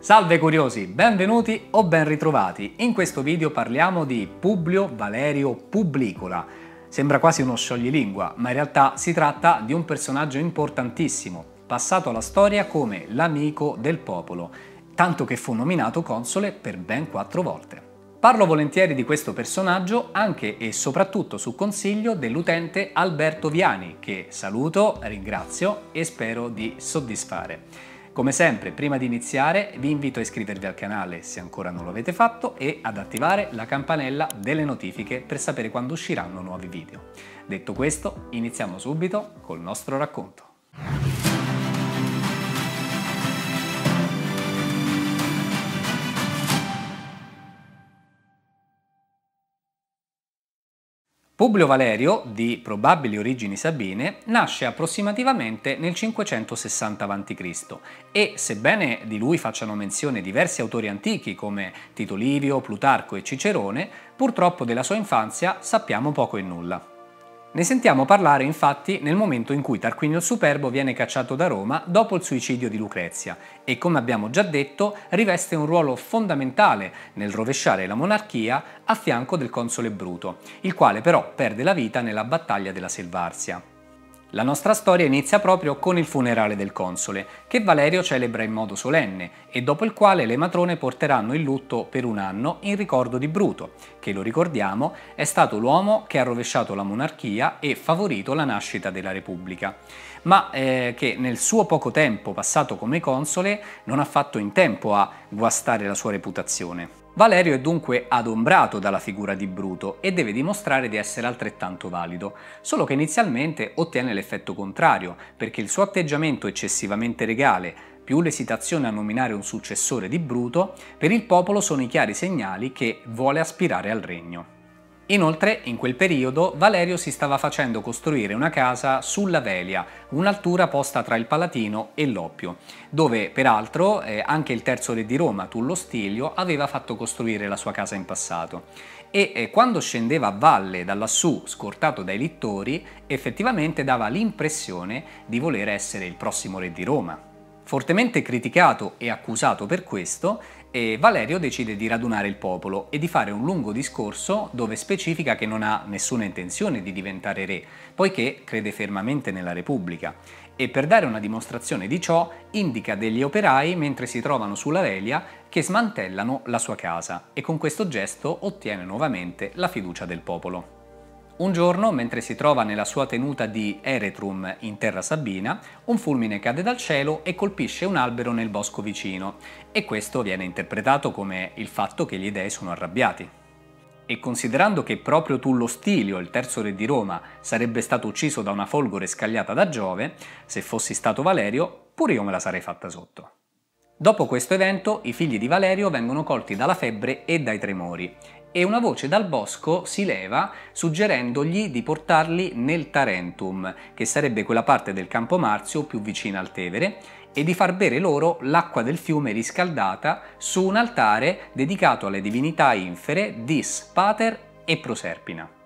Salve curiosi, benvenuti o ben ritrovati. In questo video parliamo di Publio Valerio Publicola. Sembra quasi uno scioglilingua, ma in realtà si tratta di un personaggio importantissimo, passato alla storia come l'amico del popolo, tanto che fu nominato console per ben quattro volte. Parlo volentieri di questo personaggio anche e soprattutto su consiglio dell'utente Alberto Viani, che saluto, ringrazio e spero di soddisfare. Come sempre, prima di iniziare, vi invito a iscrivervi al canale se ancora non lo avete fatto e ad attivare la campanella delle notifiche per sapere quando usciranno nuovi video. Detto questo, iniziamo subito col nostro racconto. Publio Valerio, di probabili origini sabine, nasce approssimativamente nel 560 a.C. e, sebbene di lui facciano menzione diversi autori antichi come Tito Livio, Plutarco e Cicerone, purtroppo della sua infanzia sappiamo poco e nulla. Ne sentiamo parlare infatti nel momento in cui Tarquinio il Superbo viene cacciato da Roma dopo il suicidio di Lucrezia e come abbiamo già detto riveste un ruolo fondamentale nel rovesciare la monarchia a fianco del console Bruto, il quale però perde la vita nella battaglia della Selvarzia. La nostra storia inizia proprio con il funerale del console, che Valerio celebra in modo solenne e dopo il quale le matrone porteranno il lutto per un anno in ricordo di Bruto, che lo ricordiamo è stato l'uomo che ha rovesciato la monarchia e favorito la nascita della Repubblica, ma eh, che nel suo poco tempo passato come console non ha fatto in tempo a guastare la sua reputazione. Valerio è dunque adombrato dalla figura di Bruto e deve dimostrare di essere altrettanto valido, solo che inizialmente ottiene l'effetto contrario, perché il suo atteggiamento eccessivamente regale, più l'esitazione a nominare un successore di Bruto, per il popolo sono i chiari segnali che vuole aspirare al regno. Inoltre, in quel periodo, Valerio si stava facendo costruire una casa sulla Velia, un'altura posta tra il Palatino e l'Oppio, dove peraltro eh, anche il terzo re di Roma, Tullo Stilio, aveva fatto costruire la sua casa in passato. E eh, quando scendeva a valle da lassù, scortato dai littori, effettivamente dava l'impressione di voler essere il prossimo re di Roma. Fortemente criticato e accusato per questo, e Valerio decide di radunare il popolo e di fare un lungo discorso dove specifica che non ha nessuna intenzione di diventare re, poiché crede fermamente nella Repubblica. E per dare una dimostrazione di ciò indica degli operai mentre si trovano sulla Velia che smantellano la sua casa e con questo gesto ottiene nuovamente la fiducia del popolo. Un giorno, mentre si trova nella sua tenuta di Eretrum in terra sabina, un fulmine cade dal cielo e colpisce un albero nel bosco vicino, e questo viene interpretato come il fatto che gli dei sono arrabbiati. E considerando che proprio Tullo Stilio, il terzo re di Roma, sarebbe stato ucciso da una folgore scagliata da Giove, se fossi stato Valerio, pure io me la sarei fatta sotto. Dopo questo evento, i figli di Valerio vengono colti dalla febbre e dai tremori e una voce dal bosco si leva suggerendogli di portarli nel Tarentum, che sarebbe quella parte del Campo Marzio più vicina al Tevere, e di far bere loro l'acqua del fiume riscaldata su un altare dedicato alle divinità infere Dis, Pater e Proserpina.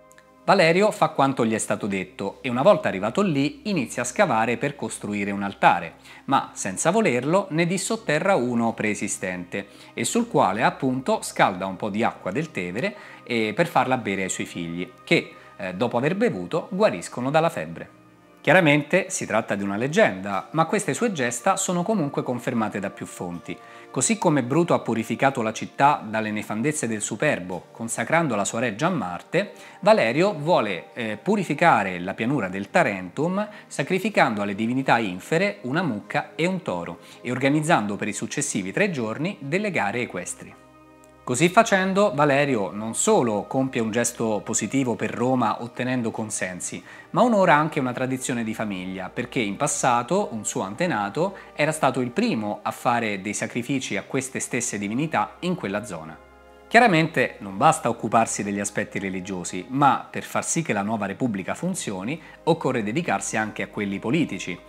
Valerio fa quanto gli è stato detto e una volta arrivato lì inizia a scavare per costruire un altare, ma senza volerlo ne dissotterra uno preesistente e sul quale appunto scalda un po' di acqua del Tevere per farla bere ai suoi figli, che eh, dopo aver bevuto guariscono dalla febbre. Chiaramente si tratta di una leggenda, ma queste sue gesta sono comunque confermate da più fonti. Così come Bruto ha purificato la città dalle nefandezze del Superbo, consacrando la sua reggia a Marte, Valerio vuole eh, purificare la pianura del Tarentum sacrificando alle divinità infere una mucca e un toro e organizzando per i successivi tre giorni delle gare equestri. Così facendo Valerio non solo compie un gesto positivo per Roma ottenendo consensi, ma onora anche una tradizione di famiglia, perché in passato un suo antenato era stato il primo a fare dei sacrifici a queste stesse divinità in quella zona. Chiaramente non basta occuparsi degli aspetti religiosi, ma per far sì che la nuova Repubblica funzioni occorre dedicarsi anche a quelli politici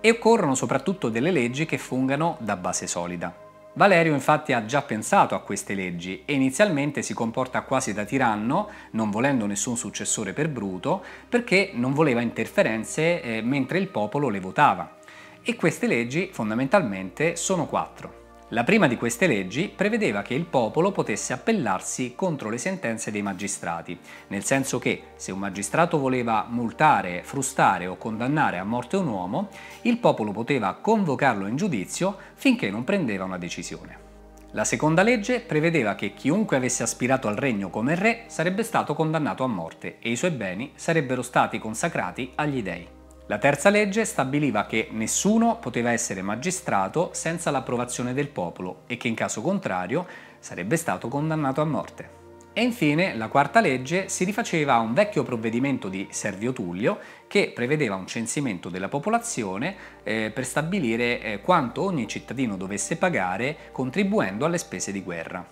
e occorrono soprattutto delle leggi che fungano da base solida. Valerio infatti ha già pensato a queste leggi e inizialmente si comporta quasi da tiranno, non volendo nessun successore per Bruto, perché non voleva interferenze eh, mentre il popolo le votava. E queste leggi fondamentalmente sono quattro. La prima di queste leggi prevedeva che il popolo potesse appellarsi contro le sentenze dei magistrati, nel senso che se un magistrato voleva multare, frustare o condannare a morte un uomo, il popolo poteva convocarlo in giudizio finché non prendeva una decisione. La seconda legge prevedeva che chiunque avesse aspirato al regno come re sarebbe stato condannato a morte e i suoi beni sarebbero stati consacrati agli dei. La terza legge stabiliva che nessuno poteva essere magistrato senza l'approvazione del popolo e che in caso contrario sarebbe stato condannato a morte. E infine la quarta legge si rifaceva a un vecchio provvedimento di Servio Tullio che prevedeva un censimento della popolazione eh, per stabilire eh, quanto ogni cittadino dovesse pagare contribuendo alle spese di guerra.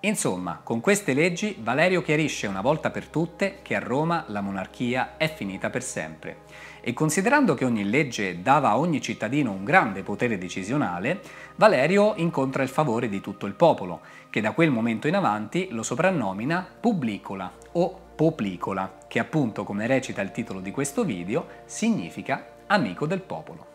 Insomma, con queste leggi Valerio chiarisce una volta per tutte che a Roma la monarchia è finita per sempre. E considerando che ogni legge dava a ogni cittadino un grande potere decisionale, Valerio incontra il favore di tutto il popolo, che da quel momento in avanti lo soprannomina Publicola o Poplicola, che appunto, come recita il titolo di questo video, significa amico del popolo.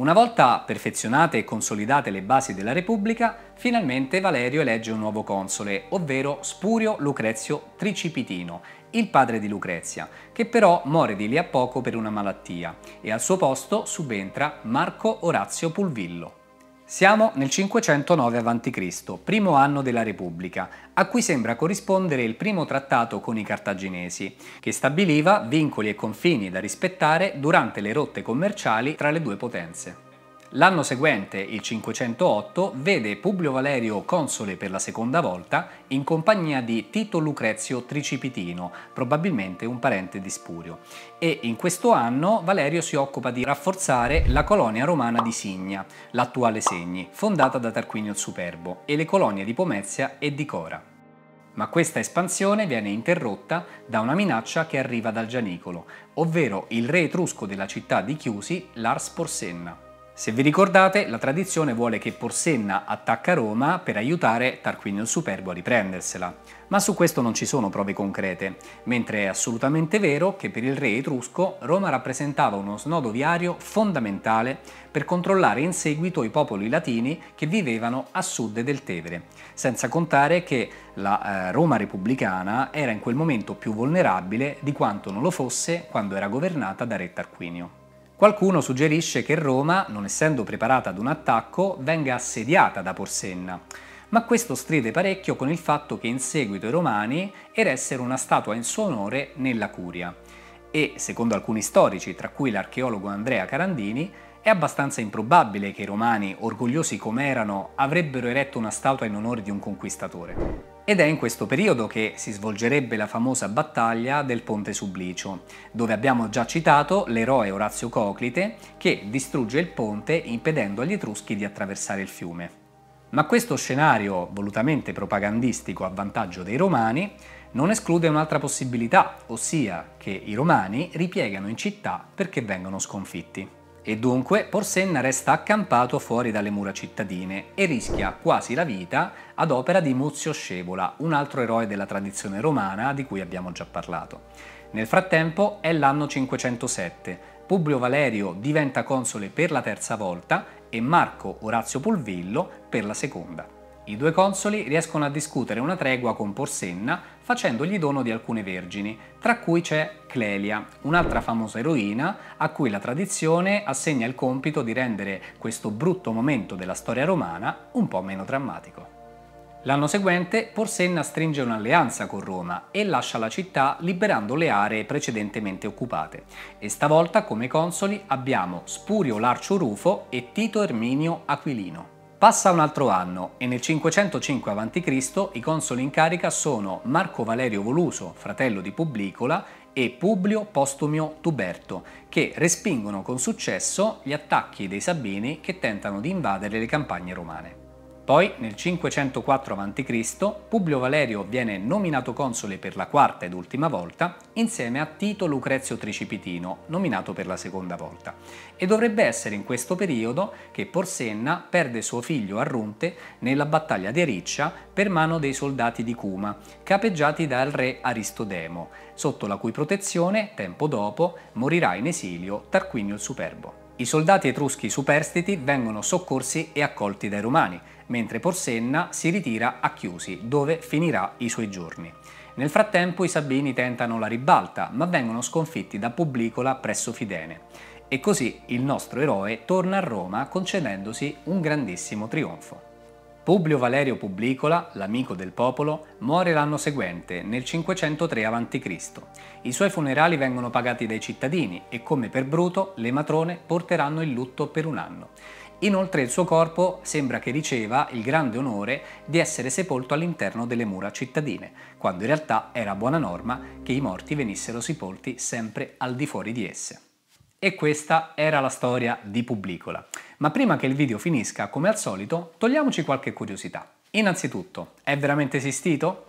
Una volta perfezionate e consolidate le basi della Repubblica, finalmente Valerio elegge un nuovo console, ovvero Spurio Lucrezio Tricipitino, il padre di Lucrezia, che però muore di lì a poco per una malattia e al suo posto subentra Marco Orazio Pulvillo. Siamo nel 509 a.C., primo anno della Repubblica, a cui sembra corrispondere il primo trattato con i cartaginesi, che stabiliva vincoli e confini da rispettare durante le rotte commerciali tra le due potenze. L'anno seguente, il 508, vede Publio Valerio console per la seconda volta in compagnia di Tito Lucrezio Tricipitino, probabilmente un parente di Spurio. E in questo anno Valerio si occupa di rafforzare la colonia romana di Signa, l'attuale Segni, fondata da Tarquinio il Superbo, e le colonie di Pomezia e di Cora. Ma questa espansione viene interrotta da una minaccia che arriva dal Gianicolo, ovvero il re etrusco della città di Chiusi, Lars Porsenna. Se vi ricordate, la tradizione vuole che Porsenna attacca Roma per aiutare Tarquinio il Superbo a riprendersela, ma su questo non ci sono prove concrete, mentre è assolutamente vero che per il re etrusco Roma rappresentava uno snodo viario fondamentale per controllare in seguito i popoli latini che vivevano a sud del Tevere, senza contare che la eh, Roma repubblicana era in quel momento più vulnerabile di quanto non lo fosse quando era governata da re Tarquinio. Qualcuno suggerisce che Roma, non essendo preparata ad un attacco, venga assediata da Porsenna, ma questo stride parecchio con il fatto che in seguito i romani eressero una statua in suo onore nella Curia e, secondo alcuni storici, tra cui l'archeologo Andrea Carandini, è abbastanza improbabile che i romani, orgogliosi come erano, avrebbero eretto una statua in onore di un conquistatore. Ed è in questo periodo che si svolgerebbe la famosa battaglia del Ponte Sublicio, dove abbiamo già citato l'eroe Orazio Coclite che distrugge il ponte impedendo agli Etruschi di attraversare il fiume. Ma questo scenario volutamente propagandistico a vantaggio dei Romani non esclude un'altra possibilità, ossia che i Romani ripiegano in città perché vengono sconfitti. E dunque Porsenna resta accampato fuori dalle mura cittadine e rischia quasi la vita ad opera di Muzio Scevola, un altro eroe della tradizione romana di cui abbiamo già parlato. Nel frattempo è l'anno 507, Publio Valerio diventa console per la terza volta e Marco Orazio Pulvillo per la seconda. I due consoli riescono a discutere una tregua con Porsenna facendogli dono di alcune vergini, tra cui c'è Clelia, un'altra famosa eroina a cui la tradizione assegna il compito di rendere questo brutto momento della storia romana un po' meno drammatico. L'anno seguente Porsenna stringe un'alleanza con Roma e lascia la città liberando le aree precedentemente occupate. E stavolta come consoli abbiamo Spurio Larcio Rufo e Tito Erminio Aquilino. Passa un altro anno e nel 505 a.C. i consoli in carica sono Marco Valerio Voluso, fratello di Publicola, e Publio Postumio Tuberto, che respingono con successo gli attacchi dei Sabini che tentano di invadere le campagne romane. Poi, nel 504 a.C., Publio Valerio viene nominato console per la quarta ed ultima volta, insieme a Tito Lucrezio Tricipitino, nominato per la seconda volta. E dovrebbe essere in questo periodo che Porsenna perde suo figlio Arrunte nella battaglia di Ericcia per mano dei soldati di Cuma, capeggiati dal re Aristodemo, sotto la cui protezione, tempo dopo, morirà in esilio Tarquinio il Superbo. I soldati etruschi superstiti vengono soccorsi e accolti dai romani, mentre Porsenna si ritira a Chiusi, dove finirà i suoi giorni. Nel frattempo i Sabini tentano la ribalta, ma vengono sconfitti da Publicola presso Fidene. E così il nostro eroe torna a Roma concedendosi un grandissimo trionfo. Publio Valerio Publicola, l'amico del popolo, muore l'anno seguente, nel 503 a.C. I suoi funerali vengono pagati dai cittadini e, come per Bruto, le matrone porteranno il lutto per un anno. Inoltre il suo corpo sembra che riceva il grande onore di essere sepolto all'interno delle mura cittadine, quando in realtà era buona norma che i morti venissero sepolti sempre al di fuori di esse. E questa era la storia di Publicola. Ma prima che il video finisca, come al solito, togliamoci qualche curiosità. Innanzitutto, è veramente esistito?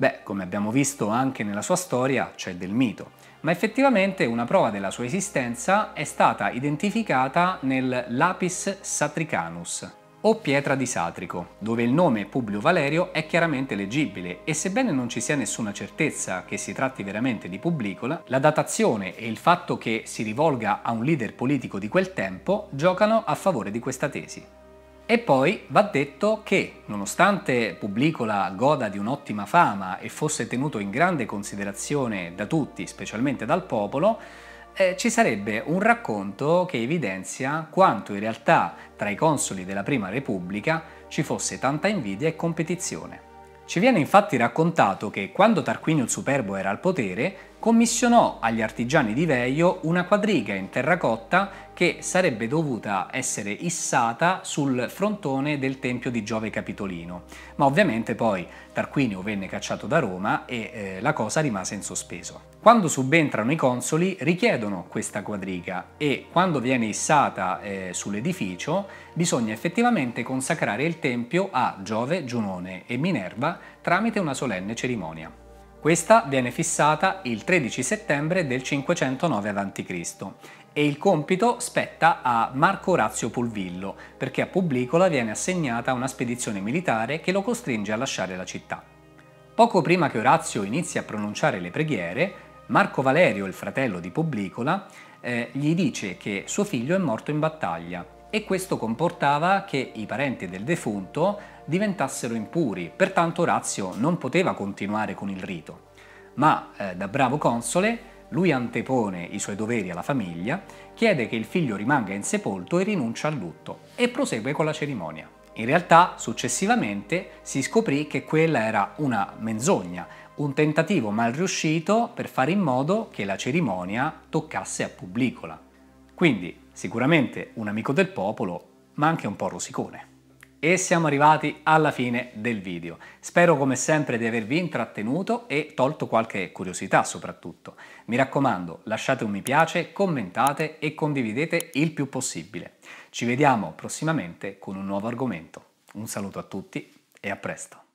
Beh, come abbiamo visto anche nella sua storia, c'è del mito, ma effettivamente una prova della sua esistenza è stata identificata nel Lapis Satricanus, o pietra di Satrico, dove il nome Publio Valerio è chiaramente leggibile e sebbene non ci sia nessuna certezza che si tratti veramente di Publicola, la datazione e il fatto che si rivolga a un leader politico di quel tempo giocano a favore di questa tesi. E poi va detto che, nonostante Publicola goda di un'ottima fama e fosse tenuto in grande considerazione da tutti, specialmente dal popolo, eh, ci sarebbe un racconto che evidenzia quanto in realtà tra i consoli della Prima Repubblica ci fosse tanta invidia e competizione. Ci viene infatti raccontato che quando Tarquinio il Superbo era al potere, commissionò agli artigiani di Veio una quadriga in terracotta che sarebbe dovuta essere issata sul frontone del tempio di Giove Capitolino. Ma ovviamente poi Tarquinio venne cacciato da Roma e eh, la cosa rimase in sospeso. Quando subentrano i consoli richiedono questa quadriga e quando viene issata eh, sull'edificio bisogna effettivamente consacrare il tempio a Giove, Giunone e Minerva tramite una solenne cerimonia. Questa viene fissata il 13 settembre del 509 a.C. e il compito spetta a Marco Orazio Pulvillo, perché a Publicola viene assegnata una spedizione militare che lo costringe a lasciare la città. Poco prima che Orazio inizi a pronunciare le preghiere, Marco Valerio, il fratello di Publicola, eh, gli dice che suo figlio è morto in battaglia e questo comportava che i parenti del defunto diventassero impuri, pertanto Orazio non poteva continuare con il rito. Ma eh, da bravo console lui antepone i suoi doveri alla famiglia, chiede che il figlio rimanga insepolto e rinuncia al lutto e prosegue con la cerimonia. In realtà, successivamente, si scoprì che quella era una menzogna, un tentativo mal riuscito per fare in modo che la cerimonia toccasse a Publicola. Quindi sicuramente un amico del popolo, ma anche un po' rosicone. E siamo arrivati alla fine del video. Spero come sempre di avervi intrattenuto e tolto qualche curiosità soprattutto. Mi raccomando, lasciate un mi piace, commentate e condividete il più possibile. Ci vediamo prossimamente con un nuovo argomento. Un saluto a tutti e a presto.